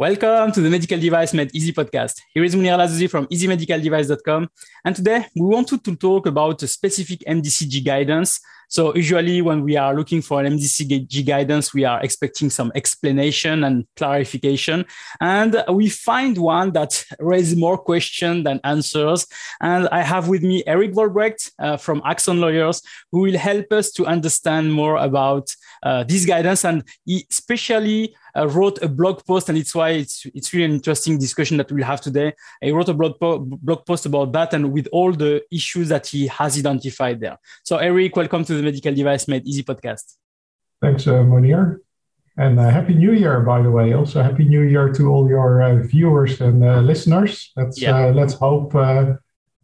Welcome to the Medical Device Made Easy podcast. Here is Monir El Azzouzi from easymedicaldevice.com. And today we wanted to talk about a specific MDCG guidance. So usually when we are looking for an MDCG guidance, we are expecting some explanation and clarification. And we find one that raises more questions than answers. And I have with me Erik Vollebregt uh, from Axon Lawyers, who will help us to understand more about uh, this guidance and he especially uh, wrote a blog post, and it's why it's it's really an interesting discussion that we'll have today. He wrote a blog, po- blog post about that and with all the issues that he has identified there. So, Erik, welcome to the Medical Device Made Easy podcast. Thanks, uh. And uh, Happy New Year, by the way. Also, Happy New Year to all your uh, viewers and uh, listeners. Let's, yeah. Uh, let's hope uh,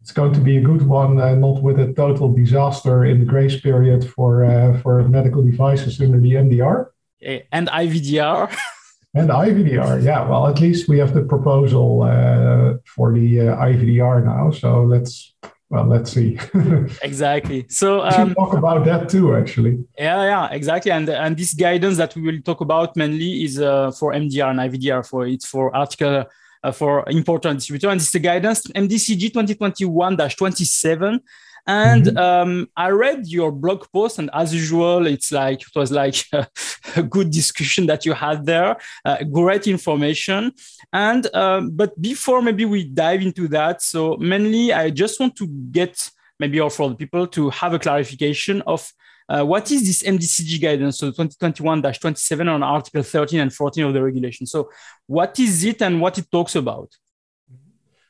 it's going to be a good one, not with a total disaster in the grace period for, for medical devices under the MDR. Eh, and IVDR. and IVDR, yeah. Well, at least we have the proposal uh, for the uh, IVDR now. So let's well, let's see. exactly. So um, talk about that too, actually. Yeah, yeah, exactly. And and this guidance that we will talk about mainly is uh, for MDR and IVDR. For it's for article uh, for important distributor, and it's the guidance MDCG 2021-27 and mm-hmm. um, I read your blog post, and as usual, it's like it was like a, a good discussion that you had there, uh, great information. And um, but before maybe we dive into that, so mainly I just want to get maybe or for the people to have a clarification of uh, what is this MDCG guidance? So 2021-27 on Article 13 and 14 of the regulation. So what is it and what it talks about?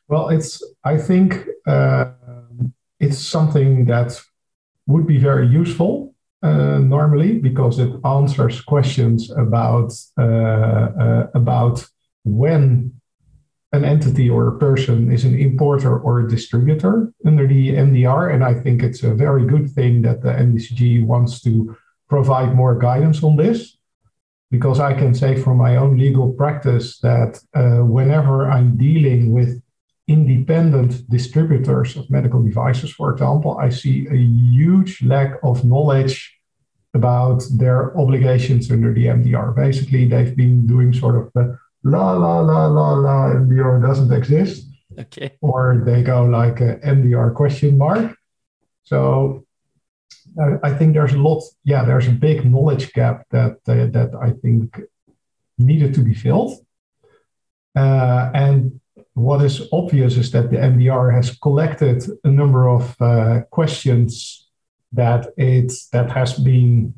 Well, it's I think. Uh it's something that would be very useful uh, normally because it answers questions about uh, uh, about when an entity or a person is an importer or a distributor under the MDR, and I think it's a very good thing that the MDCG wants to provide more guidance on this. Because I can say from my own legal practice that uh, whenever I'm dealing with independent distributors of medical devices, for example, I see a huge lack of knowledge about their obligations under the MDR. Basically, they've been doing sort of the la la la la la MDR doesn't exist. Okay. Or they go like a MDR question mark. So I think there's a lot, yeah, there's a big knowledge gap that uh, that I think needed to be filled. Uh, and what is obvious is that the MDR has collected a number of uh, questions that it that has been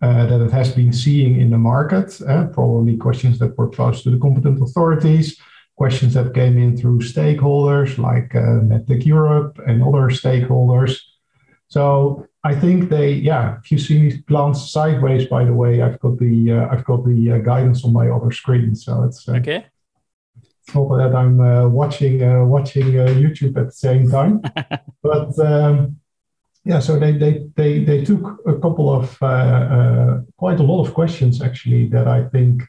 uh, that it has been seeing in the market. Uh, probably questions that were posed to the competent authorities, questions that came in through stakeholders like uh, MedTech Europe and other stakeholders. So I think they, yeah. If you see me glance sideways, by the way, I've got the uh, I've got the uh, guidance on my other screen, so it's okay not that I'm uh, watching uh, watching uh, YouTube at the same time, but um, yeah. So they they they they took a couple of uh, uh, quite a lot of questions actually that I think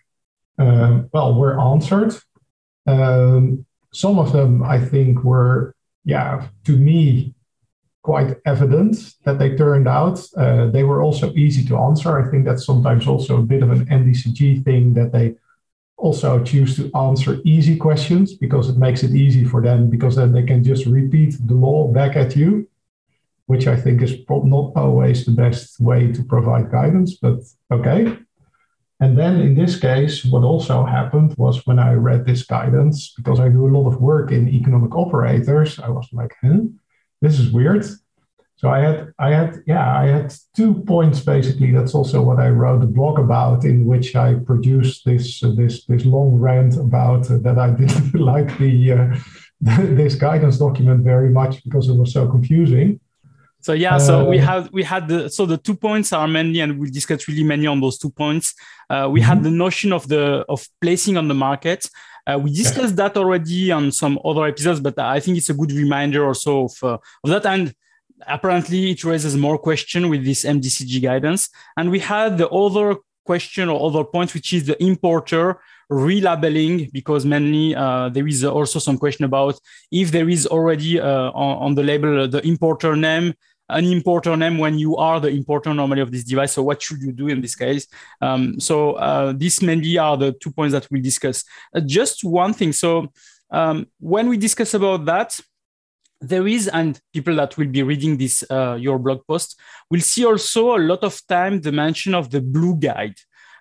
um, well were answered. Um, some of them I think were yeah to me quite evident that they turned out. Uh, they were also easy to answer. I think that's sometimes also a bit of an MDCG thing that they also choose to answer easy questions because it makes it easy for them because then they can just repeat the law back at you which i think is not always the best way to provide guidance but okay. And then in this case what also happened was when i read this guidance because i do a lot of work in economic operators i was like huh? This is weird so I had, I had, yeah, I had two points basically. That's also what I wrote a blog about, in which I produced this uh, this this long rant about uh, that I didn't like the uh, this guidance document very much because it was so confusing. So yeah, so we uh, had we had the so the two points are mainly, and we'll discuss really many on those two points. Uh, we mm-hmm. had the notion of the of placing on the market. Uh, we discussed yeah. that already on some other episodes, but I think it's a good reminder also of, uh, of that. And apparently it raises more question with this MDCG guidance. And we had the other question or other point, which is the importer relabeling, because mainly uh, there is also some question about if there is already uh, on, on, the label uh, the importer name an importer name when you are the importer normally of this device. So what should you do in this case? Um, so uh, these mainly are the two points that we'll discuss. Uh, just one thing. So um, when we discuss about that, there is, and people that will be reading this, uh, your blog post, will see also a lot of time the mention of the blue guide.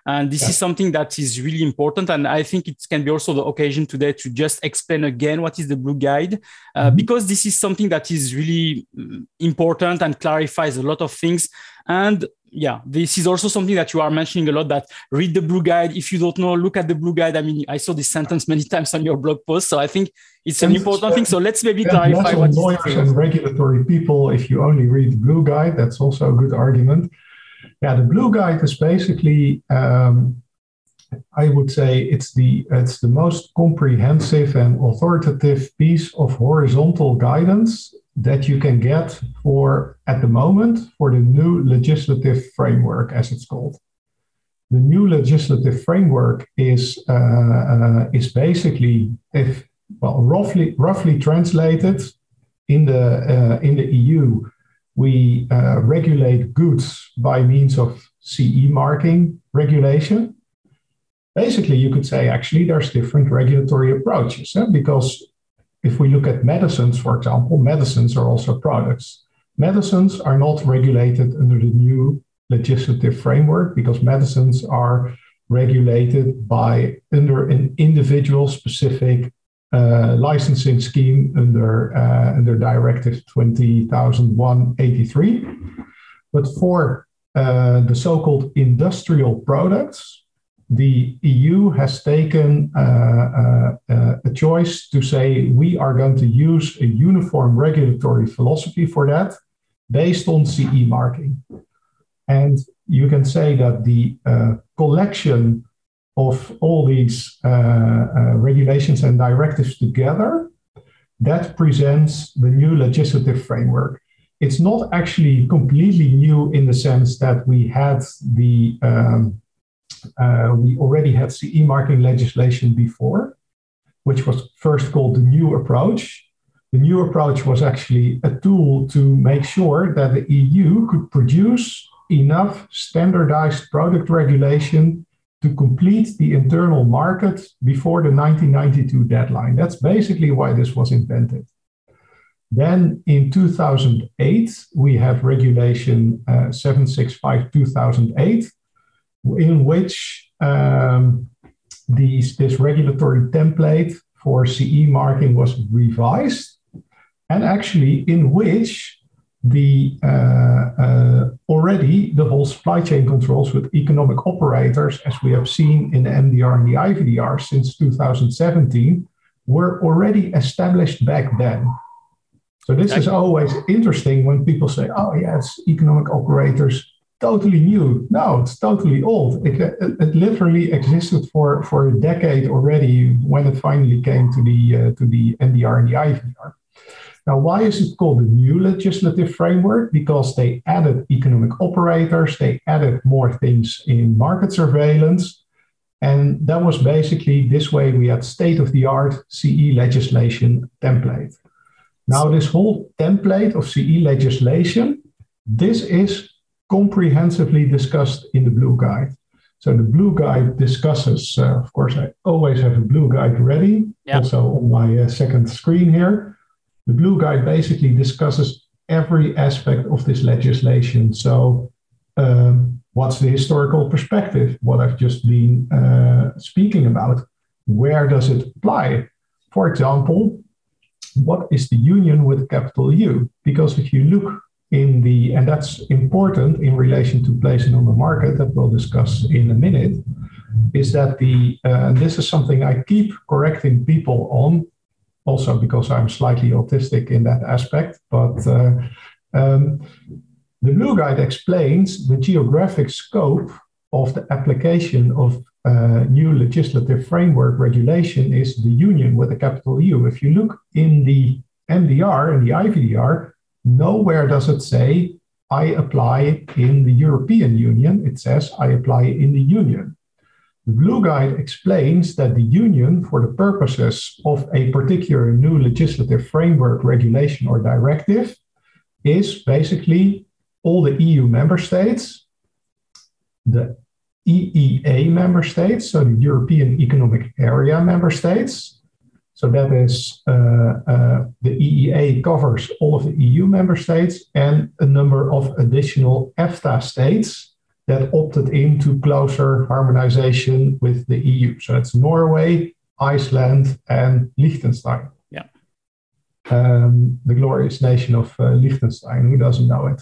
And this yeah. is something that is really important. And I think it can be also the occasion today to just explain again what is the Blue Guide, uh, mm-hmm. because this is something that is really mm, important and clarifies a lot of things. And yeah, this is also something that you are mentioning a lot that read the Blue Guide. If you don't know, look at the Blue Guide. I mean, I saw this sentence many times on your blog post. So I think it's an important thing. So let's maybe clarify what lawyers and regulatory people, if you only read the Blue Guide, that's also a good argument yeah, the blue guide is basically, um, I would say, it's the it's the most comprehensive and authoritative piece of horizontal guidance that you can get for at the moment for the new legislative framework, as it's called. The new legislative framework is uh, uh, is basically, if well, roughly roughly translated in the uh, in the EU we uh, regulate goods by means of CE marking regulation. Basically, you could say actually there's different regulatory approaches eh? because if we look at medicines, for example, medicines are also products. Medicines are not regulated under the new legislative framework because medicines are regulated by under an individual specific uh, licensing scheme under, uh, under Directive 2000183. But for uh, the so-called industrial products, the EU has taken uh, uh, uh, a choice to say we are going to use a uniform regulatory philosophy for that based on CE marking. And you can say that the collection of all these uh, uh, regulations and directives together, that presents the new legislative framework. It's not actually completely new in the sense that we had the um, uh, we already had CE marking legislation before, which was first called the new approach. The new approach was actually a tool to make sure that the EU could produce enough standardized product regulation to complete the internal market before the 1992 deadline. That's basically why this was invented. Then in 2008, we have Regulation uh, 765 2008, in which um, these, this regulatory template for CE marking was revised, and actually in which the uh, uh, already the whole supply chain controls with economic operators, as we have seen in the MDR and the IVDR since 2017, were already established back then. So this is always interesting when people say, "Oh, yes, economic operators." Totally new. No, it's totally old. It, it, it, literally existed for, for a decade already when it finally came to the uh, to the MDR and the IVDR. Now, why is it called a new legislative framework? Because they added economic operators, they added more things in market surveillance. And that was basically this way we had state of the art CE legislation template. Now, this whole template of CE legislation, this is comprehensively discussed in the Blue Guide. So the Blue Guide discusses, uh, of course, I always have a Blue Guide ready, yep. also on my uh, second screen here. The Blue Guide basically discusses every aspect of this legislation. So, um, what's the historical perspective? What I've just been uh, speaking about. Where does it apply? For example, what is the union with capital U? Because if you look in the, and that's important in relation to placing on the market that we'll discuss in a minute, is that the, uh, and this is something I keep correcting people on, also because I'm slightly autistic in that aspect. But uh, um, the Blue Guide explains the geographic scope of the application of uh, new legislative framework regulation is the union with a capital U. If you look in the MDR and the IVDR, nowhere does it say I apply in the European Union. It says I apply in the Union. The Blue Guide explains that the Union, for the purposes of a particular new legislative framework, regulation, or directive, is basically all the EU member states, the EEA member states, so the European Economic Area member states. So that is uh, uh, the EEA covers all of the EU member states and a number of additional EFTA states that opted into closer harmonization with the EU. So that's Norway, Iceland, and Liechtenstein. Yeah. Um, the glorious nation of uh, Liechtenstein. Who doesn't know it?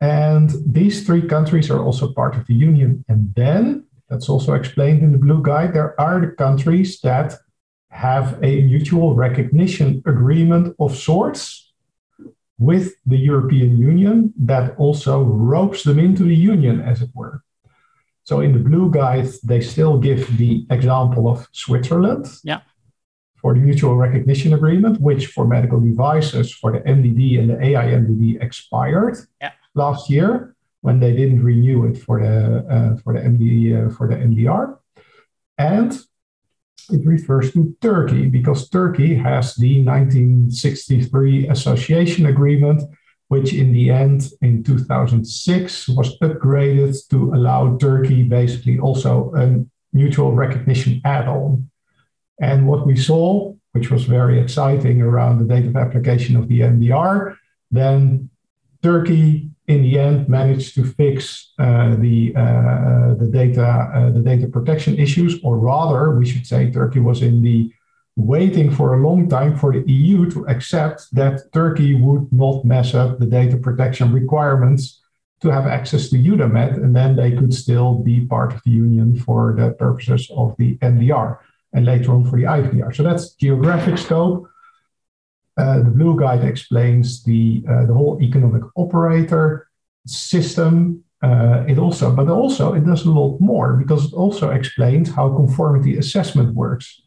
And these three countries are also part of the Union. And then, that's also explained in the Blue Guide, there are the countries that have a mutual recognition agreement of sorts with the European Union that also ropes them into the Union, as it were. So in the Blue Guide, they still give the example of Switzerland. Yeah. For the mutual recognition agreement, which for medical devices for the MDD and the AIMDD expired. Yeah last year when they didn't renew it for the uh, for the MD uh, for the MDR, and it refers to Turkey because Turkey has the 1963 association agreement, which in the end in 2006 was upgraded to allow Turkey basically also a mutual recognition add-on. And what we saw, which was very exciting around the date of application of the MDR, then Turkey in the end managed to fix uh, the uh, the data uh, the data protection issues, or rather, we should say Turkey was in the waiting for a long time for the EU to accept that Turkey would not mess up the data protection requirements to have access to EUDAMED, and then they could still be part of the union for the purposes of the MDR and later on for the IVDR. So that's geographic scope. Uh, the blue guide explains the, uh, the whole economic operator system. Uh, it also, but also it does a lot more because it also explains how conformity assessment works.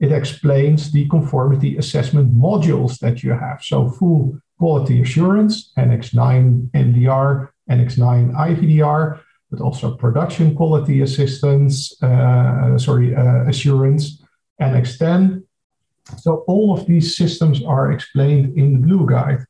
It explains the conformity assessment modules that you have. So full quality assurance, Annex 9 MDR, Annex 9 IVDR, but also production quality assistance, uh, sorry, uh, assurance, Annex 10, so all of these systems are explained in the Blue Guide.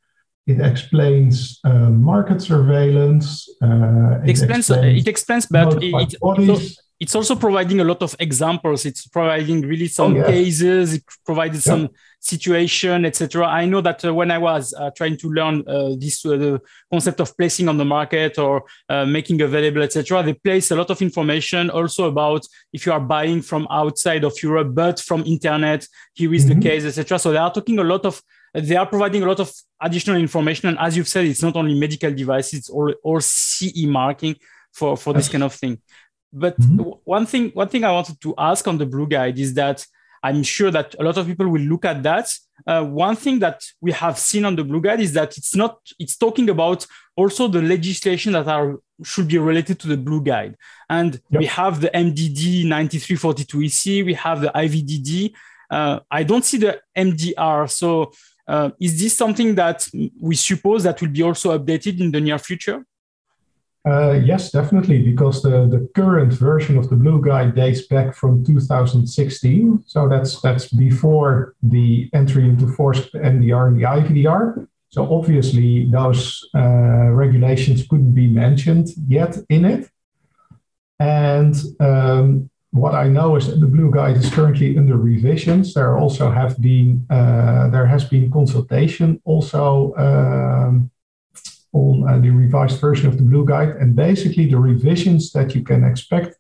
It explains uh, market surveillance. Uh, it, explains, it explains, but it, it, it's also providing a lot of examples. It's providing really some oh, yes. cases. It provided yeah. some situation, etc. I know that uh, when I was uh, trying to learn uh, this uh, the concept of placing on the market or uh, making available, etc., they place a lot of information also about if you are buying from outside of Europe but from internet. Here is mm-hmm. the case, etc. So they are talking a lot of. They are providing a lot of additional information, and as you've said, it's not only medical devices; it's all, all CE marking for for this kind of thing. But mm-hmm. one thing, one thing I wanted to ask on the Blue Guide is that I'm sure that a lot of people will look at that. Uh, one thing that we have seen on the Blue Guide is that it's not, it's talking about also the legislation that are should be related to the Blue Guide. And yep. we have the MDD 9342 EC, we have the IVDD. Uh, I don't see the MDR. So uh, is this something that we suppose that will be also updated in the near future? Uh, yes, definitely, because the, the current version of the Blue Guide dates back from 2016. So that's that's before the entry into force of the MDR and the IVDR. So obviously, those uh, regulations couldn't be mentioned yet in it. And um, what I know is that the Blue Guide is currently under revisions. There also have been uh, there has been consultation also. Um, on uh, the revised version of the Blue Guide. And basically, the revisions that you can expect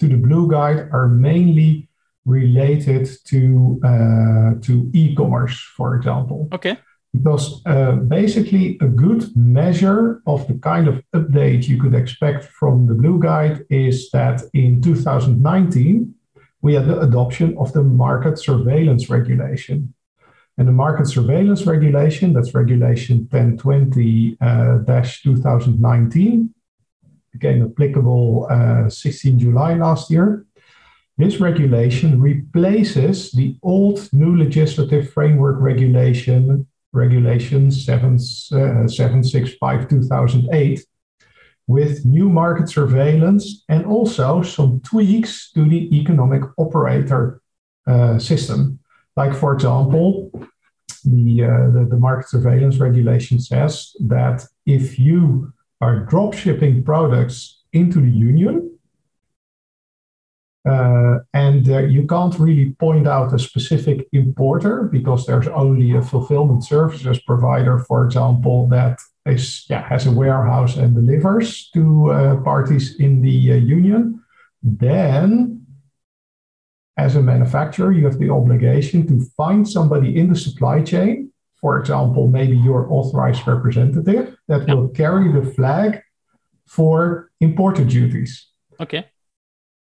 to the Blue Guide are mainly related to uh, to e-commerce, for example. Okay. Because uh, basically, a good measure of the kind of update you could expect from the Blue Guide is that in 2019 we had the adoption of the market surveillance regulation. And the market surveillance regulation, that's regulation 1020 uh, 2019, became applicable uh, 16 July last year. This regulation replaces the old new legislative framework regulation, regulation 7, uh, 765 2008, with new market surveillance and also some tweaks to the economic operator uh, system. Like, for example, the, uh, the, the market surveillance regulation says that if you are drop shipping products into the union, uh, and uh, you can't really point out a specific importer because there's only a fulfillment services provider, for example, that is yeah, has a warehouse and delivers to uh, parties in the uh, union. Then, as a manufacturer, you have the obligation to find somebody in the supply chain, for example, maybe your authorized representative, that will carry the flag for importer duties. Okay.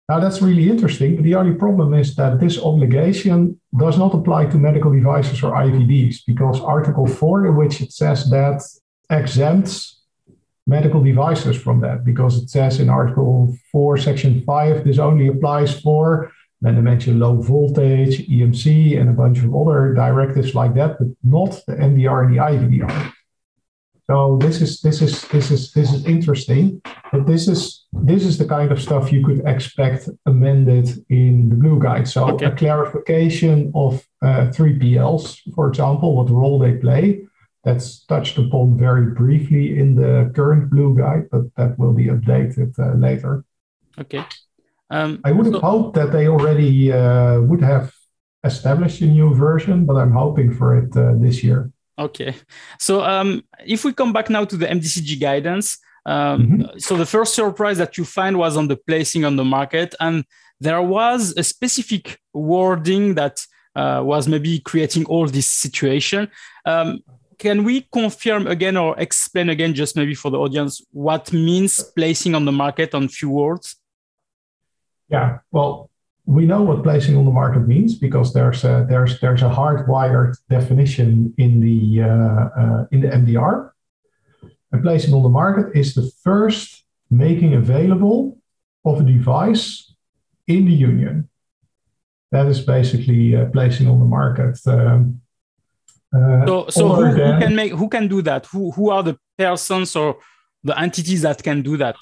Now that's really interesting. But the only problem is that this obligation does not apply to medical devices or IVDs because Article 4, in which it says that exempts medical devices from that because it says in Article 4, Section 5, this only applies for, then they mention low voltage, EMC, and a bunch of other directives like that, but not the MDR and the IVDR. So this is this is this is this is interesting, but this is this is the kind of stuff you could expect amended in the blue guide. So okay. a clarification of uh, 3PLs, for example, what role they play. That's touched upon very briefly in the current blue guide, but that will be updated uh, later. Okay. Um, I would have so- hoped that they already uh, would have established a new version, but I'm hoping for it uh, this year. Okay. So um, if we come back now to the MDCG guidance, um, mm-hmm. so the first surprise that you find was on the placing on the market, and there was a specific wording that uh, was maybe creating all this situation. Um, can we confirm again or explain again, just maybe for the audience, what means placing on the market on few words? Yeah, well, we know what placing on the market means because there's a, there's there's a hardwired definition in the uh, uh, in the MDR. And placing on the market is the first making available of a device in the union. That is basically uh, placing on the market. Um, uh, so, so who, who, can make who can do that? Who who are the persons or the entities that can do that?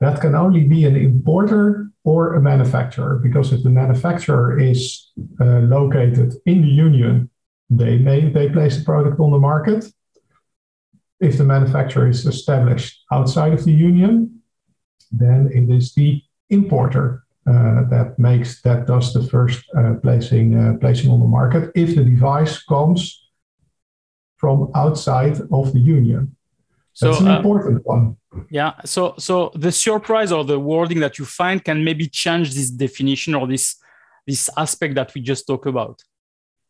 That can only be an importer or a manufacturer because if the manufacturer is uh, located in the union they may they place the product on the market if the manufacturer is established outside of the union then it is the importer uh, that makes that does the first uh, placing uh, placing on the market if the device comes from outside of the union so, That's an uh, important one. Yeah. So so the surprise or the wording that you find can maybe change this definition or this this aspect that we just talked about.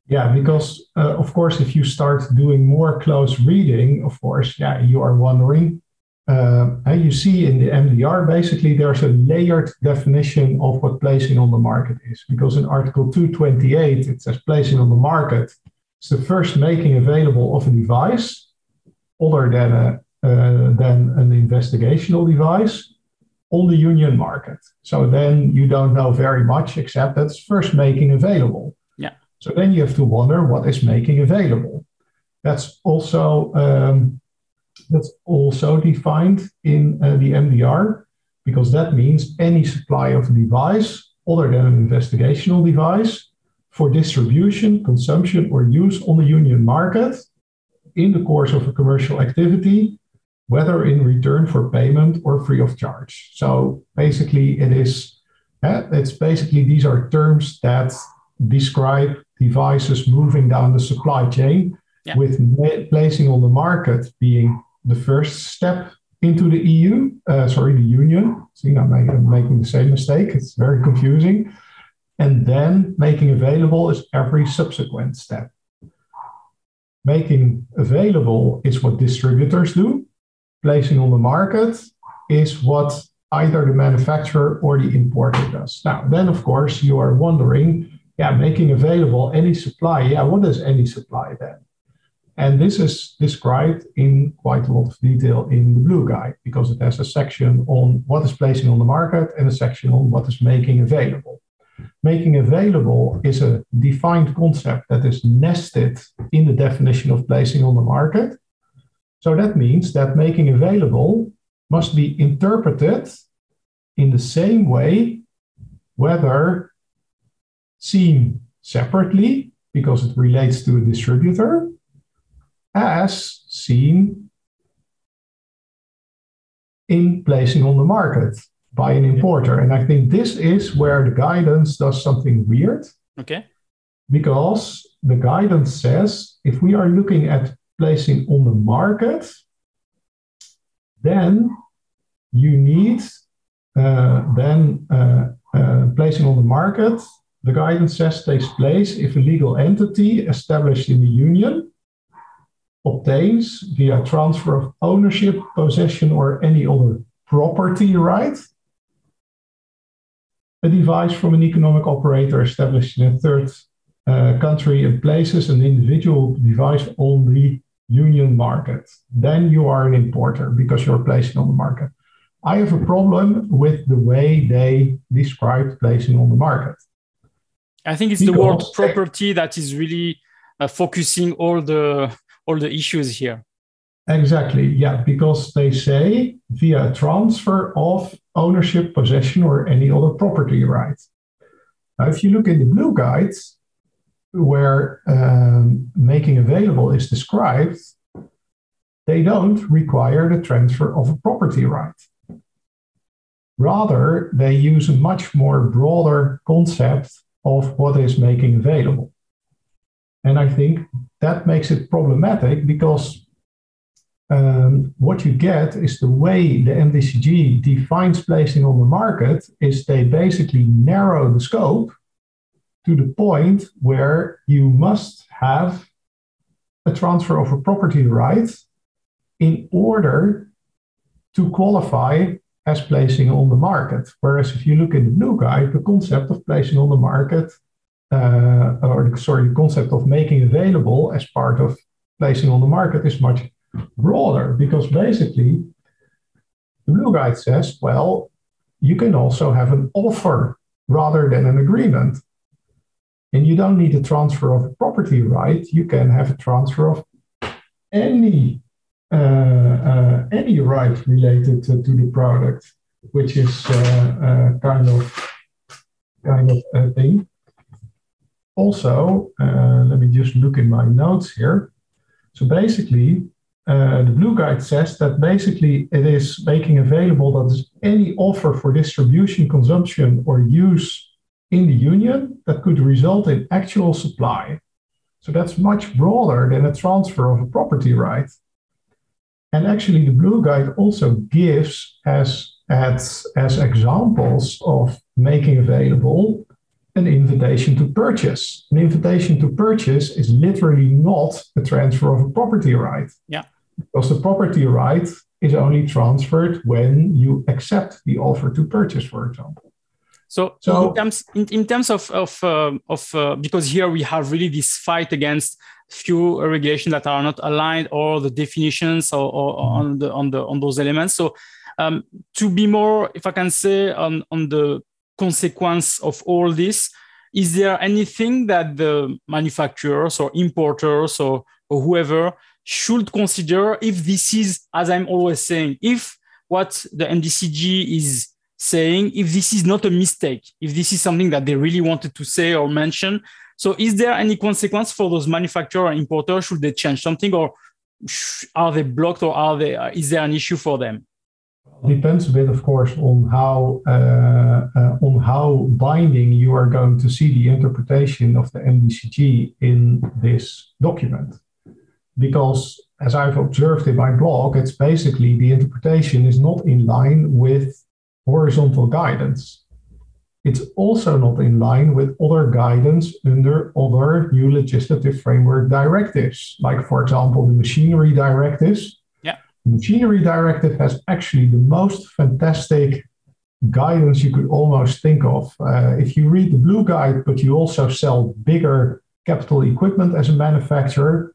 Yeah, because uh, of course, if you start doing more close reading, of course, yeah, you are wondering. Uh, and you see in the MDR, basically, there's a layered definition of what placing on the market is. Because in Article 228, it says placing on the market is the first making available of a device other than a than an investigational device on the union market. So then you don't know very much except that's first making available. Yeah. So then you have to wonder what is making available. That's also um, that's also defined in uh, the MDR because that means any supply of a device other than an investigational device for distribution, consumption, or use on the union market in the course of a commercial activity whether in return for payment or free of charge. So basically, it is it's basically these are terms that describe devices moving down the supply chain, yeah. with placing on the market being the first step into the EU, uh, sorry, the Union. See, I'm, I'm making the same mistake. It's very confusing. And then making available is every subsequent step. Making available is what distributors do placing on the market is what either the manufacturer or the importer does. Now, then, of course, you are wondering, yeah, making available any supply. Yeah, what is any supply then? And this is described in quite a lot of detail in the Blue Guide because it has a section on what is placing on the market and a section on what is making available. Making available is a defined concept that is nested in the definition of placing on the market. So that means that making available must be interpreted in the same way, whether seen separately, because it relates to a distributor, as seen in placing on the market by an importer. And I think this is where the guidance does something weird. Okay. Because the guidance says if we are looking at placing on the market, then you need uh, then uh, uh, placing on the market. The guidance says takes place if a legal entity established in the union obtains via transfer of ownership, possession, or any other property right a device from an economic operator established in a third uh, country and places an individual device on the union market, then you are an importer because you're placing on the market. I have a problem with the way they describe placing on the market. I think it's because the word property that is really uh, focusing all the all the issues here. Exactly, yeah, because they say via transfer of ownership, possession, or any other property right. Now, if you look in the blue guides, where um, making available is described, they don't require the transfer of a property right. Rather, they use a much more broader concept of what is making available. And I think that makes it problematic because um, what you get is the way the MDCG defines placing on the market is they basically narrow the scope to the point where you must have a transfer of a property right in order to qualify as placing on the market. Whereas if you look in the blue guide, the concept of placing on the market, uh, or sorry, the concept of making available as part of placing on the market is much broader because basically the blue guide says, well, you can also have an offer rather than an agreement. And you don't need a transfer of a property right. You can have a transfer of any uh, uh, any right related to, to, the product, which is uh, uh kind of kind of a thing. Also, uh, let me just look in my notes here. So basically, uh, the Blue Guide says that basically it is making available that any offer for distribution, consumption, or use in the union that could result in actual supply. So that's much broader than a transfer of a property right. And actually, the Blue Guide also gives as, as, as examples of making available an invitation to purchase. An invitation to purchase is literally not a transfer of a property right. Yeah. Because the property right is only transferred when you accept the offer to purchase, for example. So, so in terms in, in terms of of uh, of uh, because here we have really this fight against few regulations that are not aligned or the definitions or, or mm-hmm. on the on the on those elements. So um, to be more, if I can say, on on the consequence of all this, is there anything that the manufacturers or importers or, or whoever should consider if this is, as I'm always saying, if what the MDCG is saying, if this is not a mistake, if this is something that they really wanted to say or mention. So, is there any consequence for those manufacturer or importers? Should they change something, or are they blocked, or are they? Uh, is there an issue for them? Depends a bit, of course, on how uh, uh, on how binding you are going to see the interpretation of the MDCG in this document because as I've observed in my blog, it's basically the interpretation is not in line with horizontal guidance. It's also not in line with other guidance under other new legislative framework directives, like, for example, the machinery directives. Yeah. The machinery directive has actually the most fantastic guidance you could almost think of. Uh, if you read the blue guide, but you also sell bigger capital equipment as a manufacturer,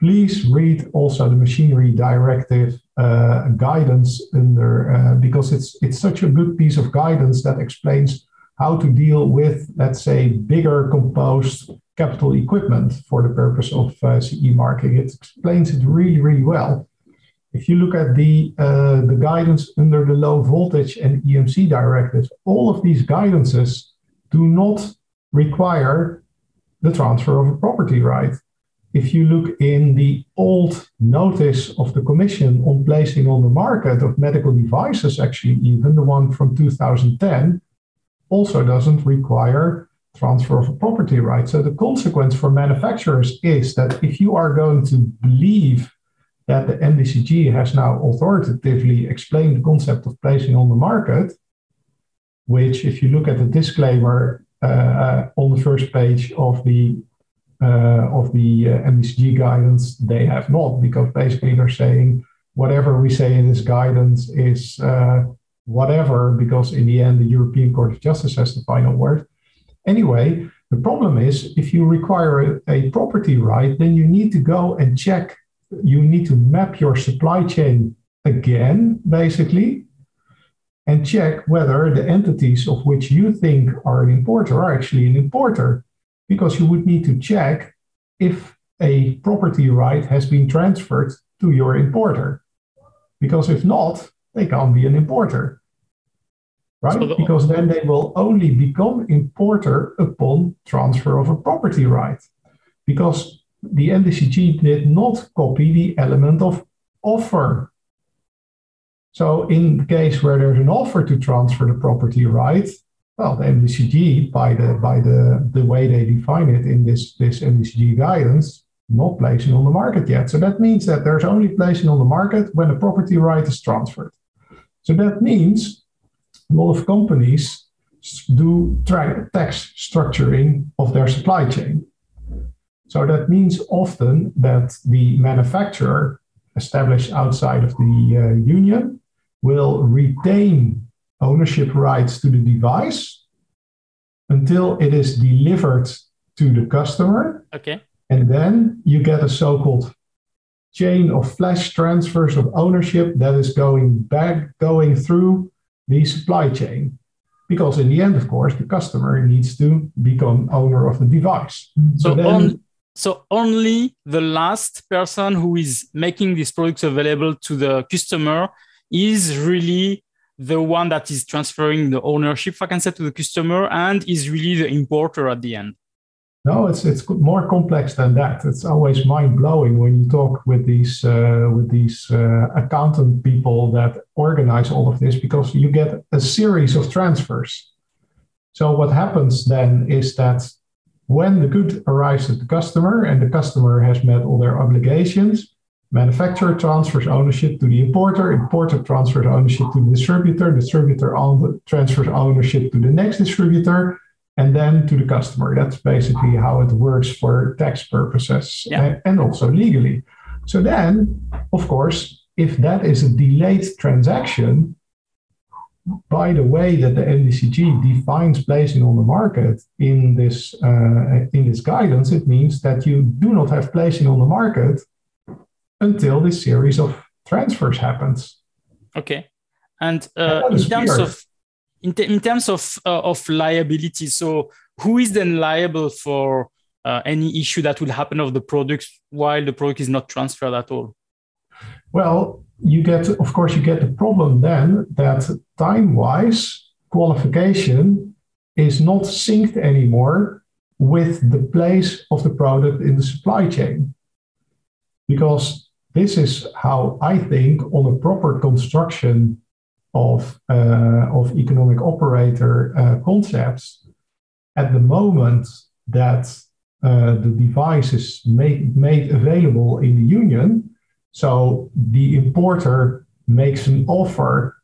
please read also the machinery directive uh, guidance under uh, because it's it's such a good piece of guidance that explains how to deal with let's say bigger composed capital equipment for the purpose of uh, CE marking. It explains it really really well. If you look at the uh, the guidance under the low voltage and EMC directives, all of these guidances do not require the transfer of a property right if you look in the old notice of the Commission on placing on the market of medical devices, actually, even the one from 2010, also doesn't require transfer of a property right. So the consequence for manufacturers is that if you are going to believe that the MDCG has now authoritatively explained the concept of placing on the market, which, if you look at the disclaimer uh, on the first page of the uh, of the uh, MDCG guidance, they have not, because basically they're saying whatever we say in this guidance is uh, whatever, because in the end, the European Court of Justice has the final word. Anyway, the problem is if you require a, a property right, then you need to go and check, you need to map your supply chain again, basically, and check whether the entities of which you think are an importer are actually an importer because you would need to check if a property right has been transferred to your importer. Because if not, they can't be an importer. Right? So the, because then they will only become importer upon transfer of a property right. Because the MDCG did not copy the element of offer. So in the case where there's an offer to transfer the property right, well, the MDCG, by the by the the way they define it in this this MDCG guidance, not placing on the market yet. So that means that there's only placing on the market when a property right is transferred. So that means a lot of companies do tax structuring of their supply chain. So that means often that the manufacturer established outside of the uh, union will retain ownership rights to the device until it is delivered to the customer. Okay. And then you get a so called chain of flash transfers of ownership that is going back, going through the supply chain. Because in the end, of course, the customer needs to become owner of the device. So, so, then, on, so only the last person who is making these products available to the customer is really the one that is transferring the ownership, I can say, to the customer and is really the importer at the end? No, it's it's more complex than that. It's always mind blowing when you talk with these uh, with these uh, accountant people that organize all of this because you get a series of transfers. So what happens then is that when the good arrives at the customer and the customer has met all their obligations, Manufacturer transfers ownership to the importer, importer transfers ownership to the distributor, distributor transfers ownership to the next distributor, and then to the customer. That's basically how it works for tax purposes yeah. and also legally. So then, of course, if that is a delayed transaction, by the way that the MDCG defines placing on the market in this uh, in this guidance, it means that you do not have placing on the market until this series of transfers happens. Okay, and uh, in terms weird. of in, in, terms of uh, of liability, so who is then liable for uh, any issue that will happen of the product while the product is not transferred at all? Well, you get, of course, you get the problem then that time-wise qualification is not synced anymore with the place of the product in the supply chain because this is how I think on a proper construction of, uh, of economic operator uh, concepts, at the moment that uh, the device is made, made available in the union, so the importer makes an offer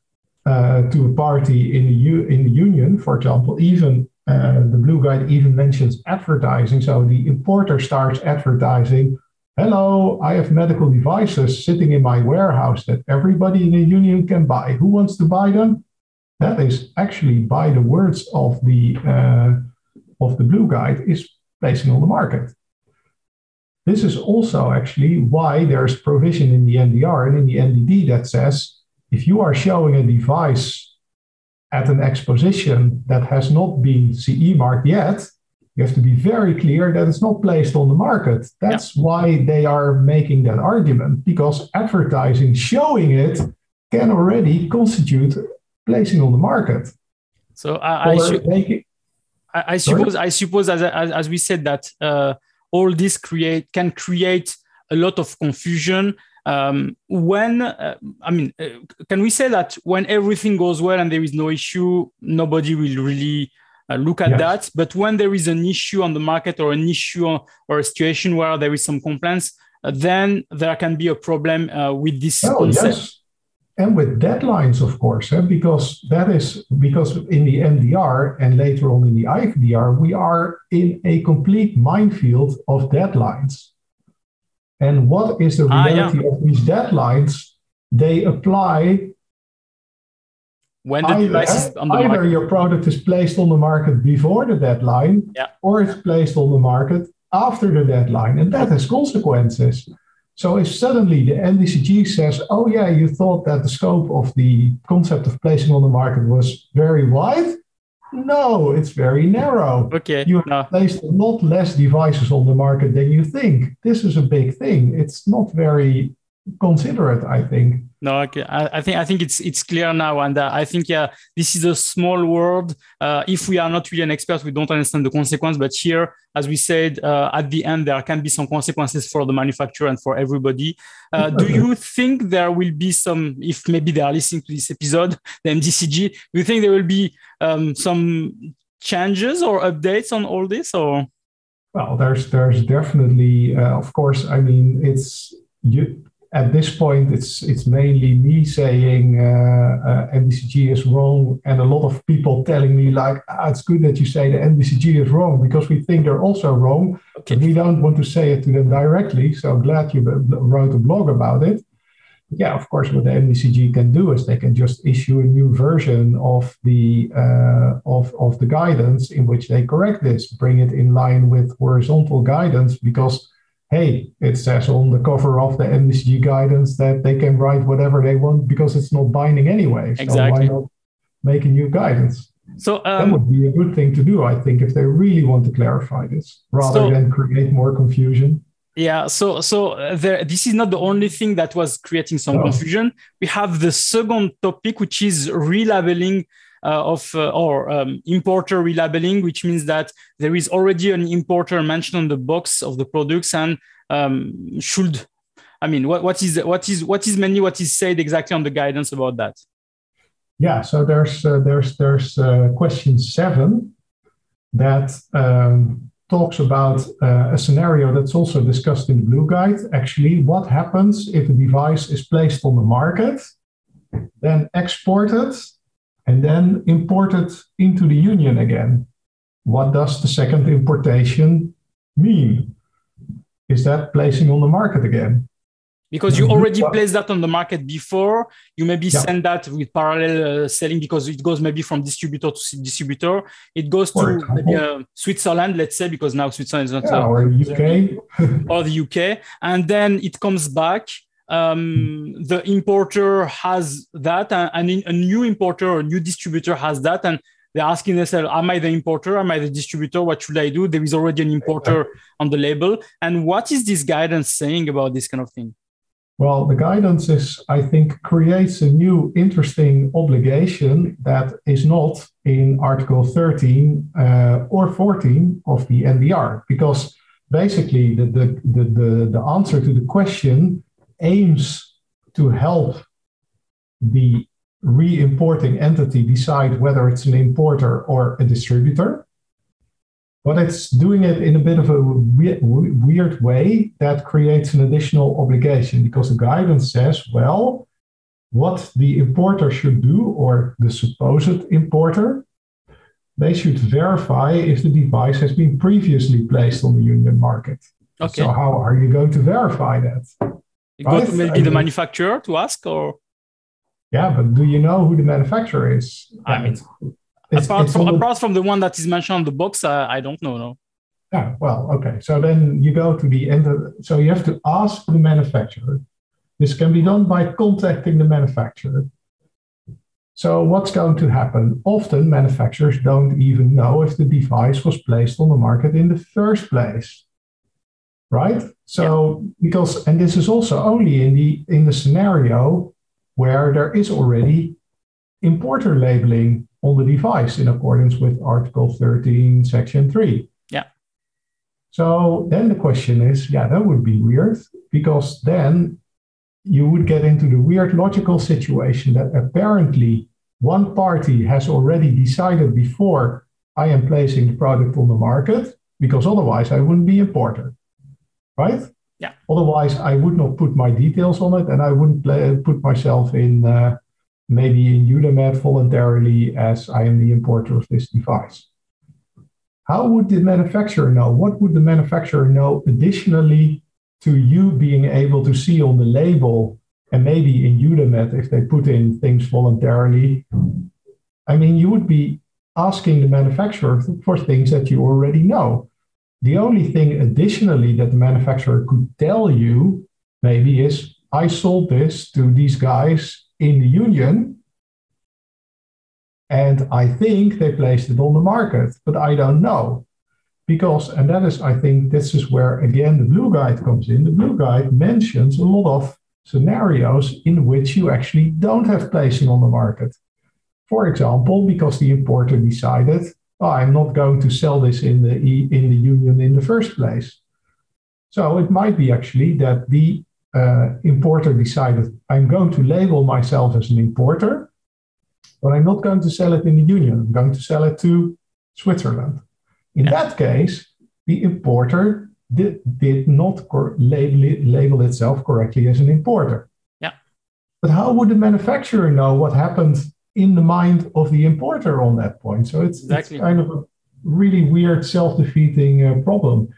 uh, to a party in the, U- in the union, for example, even uh, the Blue Guide even mentions advertising. So the importer starts advertising Hello, I have medical devices sitting in my warehouse that everybody in the union can buy. Who wants to buy them? That is actually by the words of the uh, of the blue guide is placing on the market. This is also actually why there's provision in the MDR and in the MDD that says if you are showing a device at an exposition that has not been CE marked yet, you have to be very clear that it's not placed on the market. That's yeah. why they are making that argument because advertising showing it can already constitute placing on the market. So I, I, I, I suppose I suppose as, as, as we said that uh, all this create can create a lot of confusion. Um, when uh, I mean, uh, can we say that when everything goes well and there is no issue, nobody will really look at yes. that. But when there is an issue on the market or an issue or a situation where there is some complaints, uh, then there can be a problem uh, with this oh, concept. Yes. And with deadlines, of course, eh, because that is because in the MDR and later on in the IVDR, we are in a complete minefield of deadlines. And what is the reality ah, yeah. of these deadlines? They apply when the either, device is on the either market. your product is placed on the market before the deadline yeah. or it's placed on the market after the deadline and that has consequences so if suddenly the MDCG says oh yeah you thought that the scope of the concept of placing on the market was very wide no it's very narrow okay you have no. placed a lot less devices on the market than you think this is a big thing it's not very considerate i think no, okay. I, I, think I think it's it's clear now, and uh, I think yeah, this is a small world. Uh, if we are not really an expert, we don't understand the consequence. But here, as we said uh, at the end, there can be some consequences for the manufacturer and for everybody. Uh, do you think there will be some? If maybe they are listening to this episode, the MDCG, do you think there will be um, some changes or updates on all this, or? Well, there's there's definitely, uh, of course. I mean, it's you at this point, it's it's mainly me saying uh, uh, MDCG is wrong, and a lot of people telling me like, ah, "It's good that you say the MDCG is wrong because we think they're also wrong, okay. we don't want to say it to them directly." So glad you wrote a blog about it. But yeah, of course, what the MDCG can do is they can just issue a new version of the uh, of of the guidance in which they correct this, bring it in line with horizontal guidance because hey, it says on the cover of the MDCG guidance that they can write whatever they want because it's not binding anyway. So exactly. why not make a new guidance? So um, that would be a good thing to do, I think, if they really want to clarify this rather so, than create more confusion. Yeah, so so uh, there, this is not the only thing that was creating some no. confusion. We have the second topic, which is relabeling of uh, or um, importer relabeling, which means that there is already an importer mentioned on the box of the products and um, should I mean, what, what is what is what is mainly what is said exactly on the guidance about that? Yeah, so there's uh, there's there's uh, question seven that um, talks about uh, a scenario that's also discussed in the Blue Guide. Actually, what happens if a device is placed on the market, then exported, and then imported into the Union again. What does the second importation mean? Is that placing on the market again? Because you already placed that on the market before, you maybe yeah. send that with parallel uh, selling because it goes maybe from distributor to distributor. It goes For to example. maybe uh, Switzerland, let's say, because now Switzerland is not yeah, or UK or the UK, and then it comes back um, the importer has that, and a new importer or new distributor has that, and they're asking themselves, "Am I the importer? Am I the distributor? What should I do?" There is already an importer on the label, and what is this guidance saying about this kind of thing? Well, the guidance is, I think, creates a new interesting obligation that is not in Article 13 uh, or 14 of the MDR, because basically the, the, the, the, the answer to the question aims to help the re-importing entity decide whether it's an importer or a distributor. But it's doing it in a bit of a weird way that creates an additional obligation because the guidance says, well, what the importer should do, or the supposed importer, they should verify if the device has been previously placed on the union market. Okay. So, how are you going to verify that? You go to maybe I mean, the manufacturer to ask, or yeah, but do you know who the manufacturer is? I mean, it's, apart it's from apart from the one that is mentioned on the box, uh, I don't know. No. Yeah. Well, okay. So then you go to the end. Of, so you have to ask the manufacturer. This can be done by contacting the manufacturer. So what's going to happen? Often manufacturers don't even know if the device was placed on the market in the first place right? So yeah. because and this is also only in the in the scenario where there is already importer labeling on the device in accordance with Article 13, Section 3. Yeah. So then the question is, yeah, that would be weird because then you would get into the weird logical situation that apparently one party has already decided before I am placing the product on the market because otherwise I wouldn't be importer, right? Yeah. Otherwise, I would not put my details on it, and I wouldn't play, put myself in uh, maybe in EUDAMED voluntarily as I am the importer of this device. How would the manufacturer know? What would the manufacturer know additionally to you being able to see on the label and maybe in EUDAMED if they put in things voluntarily? I mean, you would be asking the manufacturer for things that you already know. The only thing additionally that the manufacturer could tell you maybe is I sold this to these guys in the union and I think they placed it on the market, but I don't know. Because, and that is, I think, this is where again the blue guide comes in. The blue guide mentions a lot of scenarios in which you actually don't have placing on the market. For example, because the importer decided, oh, I'm not going to sell this in the, in the union in the first place. So it might be actually that the uh, importer decided, I'm going to label myself as an importer, but I'm not going to sell it in the union. I'm going to sell it to Switzerland. In yeah. that case, the importer did, did not cor- label, it, label itself correctly as an importer. Yeah. But how would the manufacturer know what happened in the mind of the importer on that point. So it's, exactly. it's kind of a really weird self defeating uh, problem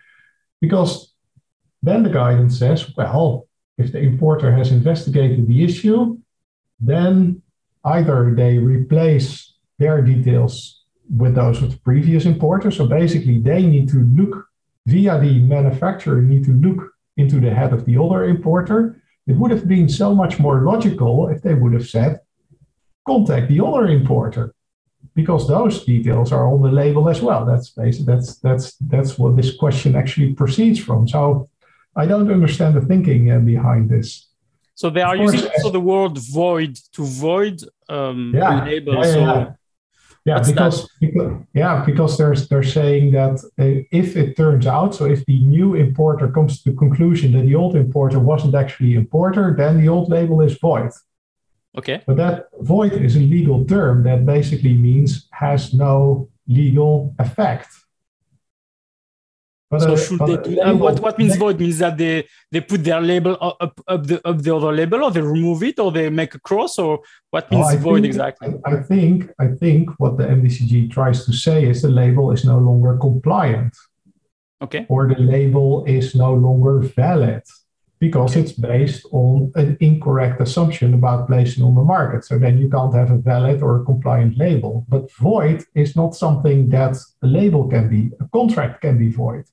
because then the guidance says, well, if the importer has investigated the issue, then either they replace their details with those of the previous importer. So basically, they need to look via the manufacturer, need to look into the head of the other importer. It would have been so much more logical if they would have said, contact the other importer because those details are on the label as well. That's basically, that's that's that's what this question actually proceeds from. So I don't understand the thinking uh, behind this. So they are course, using also the word void to void um, yeah, label. Yeah, so yeah, yeah because, because, yeah because there's they're saying that uh, if it turns out so if the new importer comes to the conclusion that the old importer wasn't actually importer, then the old label is void. Okay. But that void is a legal term that basically means has no legal effect. But so a, should they do, label, uh, what, what means void means that they, they put their label up, up, the, up the other label or they remove it or they make a cross or what means void think, exactly? I, I, think I think what the MDCG tries to say is the label is no longer compliant. Okay. Or the label is no longer valid because it's based on an incorrect assumption about placing on the market. So then you can't have a valid or a compliant label. But void is not something that a label can be, a contract can be void.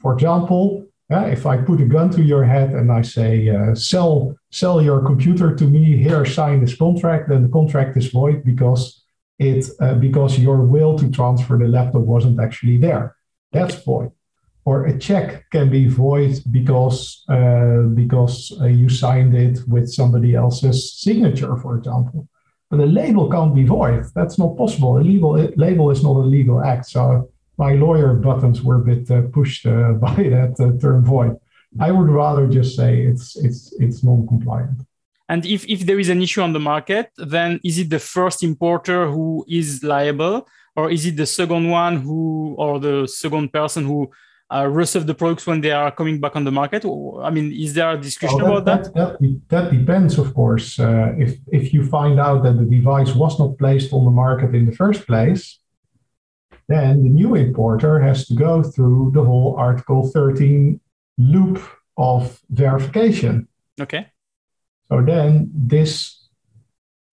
For example, if I put a gun to your head and I say, uh, sell, sell your computer to me, here, sign this contract, then the contract is void because it, uh, because your will to transfer the laptop wasn't actually there. That's void or a check can be void because uh, because uh, you signed it with somebody else's signature, for example. But a label can't be void. That's not possible. A label, a label is not a legal act. So my lawyer buttons were a bit uh, pushed uh, by that uh, term void. I would rather just say it's it's it's non-compliant. And if, if there is an issue on the market, then is it the first importer who is liable, or is it the second one who, or the second person who uh, receive the products when they are coming back on the market? I mean, is there a discussion well, that, about that? That, that depends, of course. Uh, if, if you find out that the device was not placed on the market in the first place, then the new importer has to go through the whole Article 13 loop of verification. Okay. So then this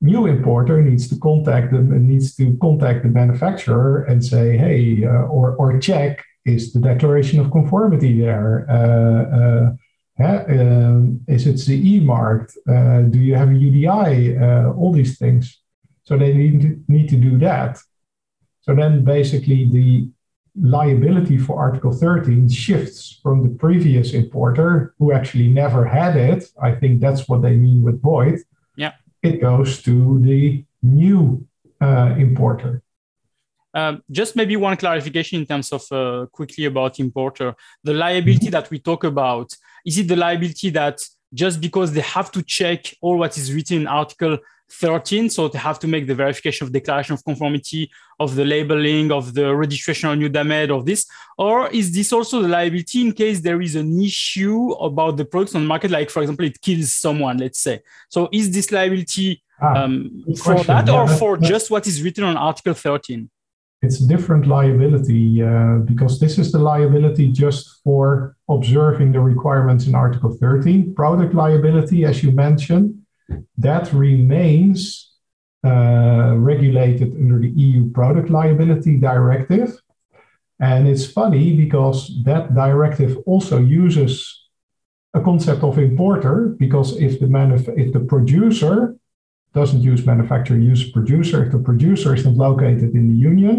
new importer needs to contact them and needs to contact the manufacturer and say, hey, uh, or, or check is the declaration of conformity there? Uh, uh, um, is it CE marked? Uh, do you have a UDI? all these things. So they need to, need to do that. So then basically the liability for Article 13 shifts from the previous importer who actually never had it. I think that's what they mean with void. Yeah. It goes to the new uh, importer. Um, just maybe one clarification in terms of uh, quickly about importer. The liability that we talk about, is it the liability that just because they have to check all what is written in Article 13. So they have to make the verification of declaration of conformity, of the labeling, of the registration on EUDAMED, of this? Or is this also the liability in case there is an issue about the products on the market, like for example, it kills someone, let's say. So is this liability ah, um, for that yeah, or for just what is written on Article 13? It's a different liability uh, because this is the liability just for observing the requirements in Article 13. Product liability, as you mentioned, that remains uh, regulated under the EU Product Liability Directive. And it's funny because that directive also uses a concept of importer because if the manuf- if the producer doesn't use manufacturer, use producer, if the producer is not located in the union,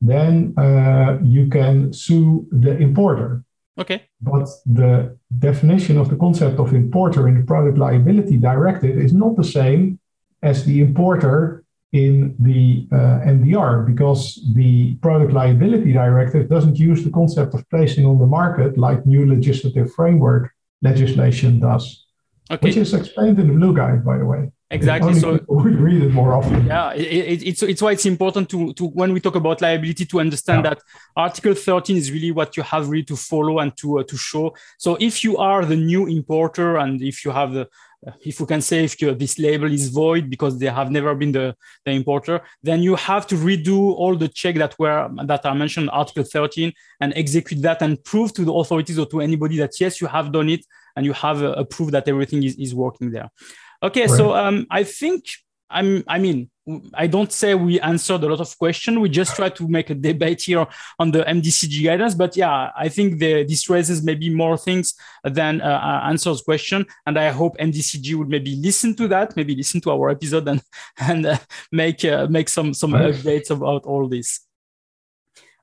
then uh, you can sue the importer. Okay. But the definition of the concept of importer in the product liability directive is not the same as the importer in the uh, MDR because the product liability directive doesn't use the concept of placing on the market like new legislative framework legislation does, okay. which is explained in the blue guide, by the way exactly so we read it more often yeah it, it, it's it's why it's important to to when we talk about liability to understand yeah. that article 13 is really what you have really to follow and to uh, to show so if you are the new importer and if you have the if we can say if this label is void because they have never been the, the importer, then you have to redo all the check that were that are mentioned Article 13 and execute that and prove to the authorities or to anybody that yes, you have done it and you have a, a proof that everything is, is working there. Okay, right. so um, I think I'm. I mean, I don't say we answered a lot of questions. We just try to make a debate here on the MDCG guidance. But yeah, I think the, this raises maybe more things than uh, uh answers question. And I hope MDCG would maybe listen to that, maybe listen to our episode and and uh, make uh, make some some updates about all this.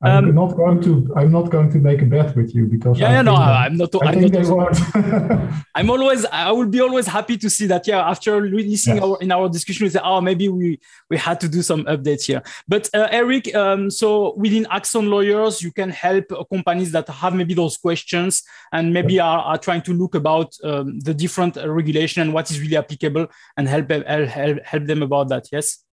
I'm um, not going to. I'm not going to make a bet with you because. Yeah, yeah no, I'm not. I I'm, not, I'm always. I will be always happy to see that. Yeah, after listening yes. our, in our discussion, we say, oh, maybe we we had to do some updates here. But uh, Erik, um, so within Axon Lawyers, you can help companies that have maybe those questions and maybe yes. are, are trying to look about um, the different regulation and what is really applicable and help help help them about that. Yes.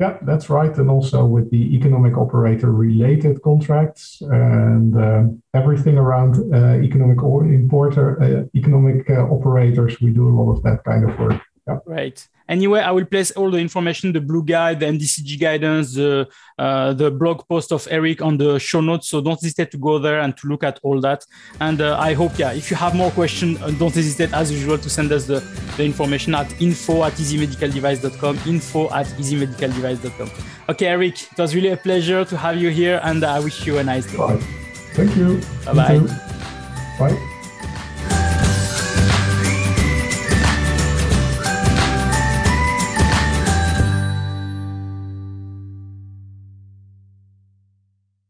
Yeah, that's right. And also with the economic operator related contracts and uh, everything around uh, economic importer, uh, economic uh, operators, we do a lot of that kind of work. Yeah. Right. Anyway, I will place all the information, the blue guide, the MDCG guidance, the uh, the blog post of Erik on the show notes. So don't hesitate to go there and to look at all that. And uh, I hope, yeah, if you have more questions, uh, don't hesitate as usual to send us the, the information at info at easymedicaldevice.com, info at easymedicaldevice.com. Okay, Erik, it was really a pleasure to have you here and I wish you a nice day. Bye. Thank you. Bye-bye. Bye.